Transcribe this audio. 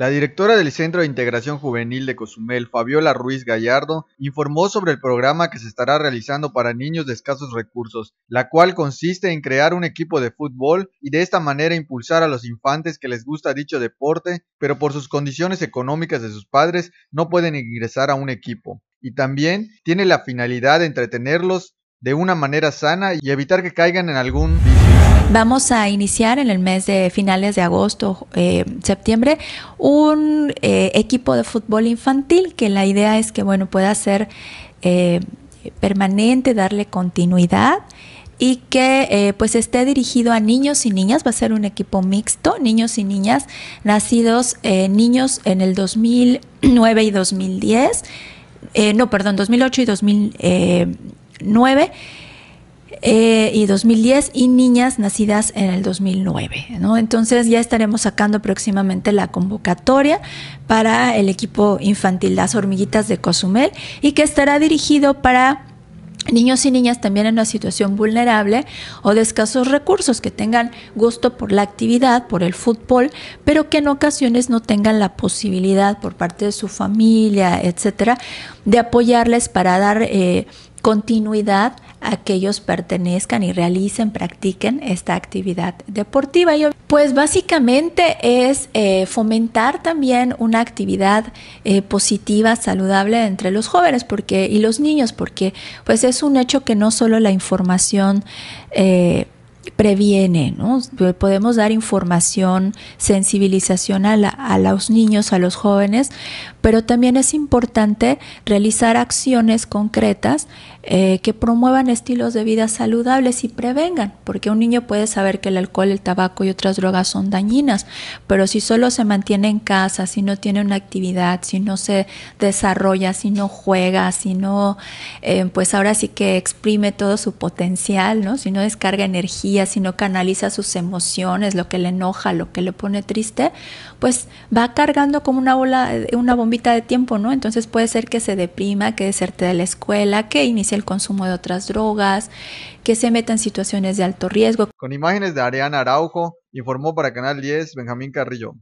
La directora del Centro de Integración Juvenil de Cozumel, Fabiola Ruiz Gallardo, informó sobre el programa que se estará realizando para niños de escasos recursos, la cual consiste en crear un equipo de fútbol y de esta manera impulsar a los infantes que les gusta dicho deporte, pero por sus condiciones económicas de sus padres no pueden ingresar a un equipo. Y también tiene la finalidad de entretenerlos de una manera sana y evitar que caigan en algún Vamos a iniciar en el mes de finales de agosto, eh, septiembre, un eh, equipo de fútbol infantil que la idea es que bueno pueda ser eh, permanente, darle continuidad y que pues esté dirigido a niños y niñas, va a ser un equipo mixto, niños y niñas nacidos, niños en el 2009 y 2010, no, perdón, 2008 y 2009 eh, y 2010 y niñas nacidas en el 2009. ¿no? Entonces ya estaremos sacando próximamente la convocatoria para el equipo infantil Las Hormiguitas de Cozumel y que estará dirigido para niños y niñas también en una situación vulnerable o de escasos recursos, que tengan gusto por la actividad, por el fútbol, pero que en ocasiones no tengan la posibilidad por parte de su familia, etcétera, de apoyarles para dar eh, continuidad a que ellos pertenezcan y realicen, practiquen esta actividad deportiva. Pues básicamente es eh, fomentar también una actividad eh, positiva, saludable entre los jóvenes porque, y los niños, porque pues es un hecho que no solo la información eh, previene, ¿no? Podemos dar información, sensibilización a, a, los niños, a los jóvenes, pero también es importante realizar acciones concretas eh, que promuevan estilos de vida saludables y prevengan, porque un niño puede saber que el alcohol, el tabaco y otras drogas son dañinas, pero si solo se mantiene en casa, si no tiene una actividad, si no se desarrolla, si no juega, si no, eh, pues ahora sí que exprime todo su potencial, ¿no? si no descarga energía, si no canaliza sus emociones, lo que le enoja, lo que le pone triste, pues va cargando como una bola, una bombita de tiempo, ¿no? Entonces puede ser que se deprima, que deserte de la escuela, que inicie el consumo de otras drogas, que se meta en situaciones de alto riesgo. Con imágenes de Ariana Araujo, informó para Canal 10 Benjamín Carrillo.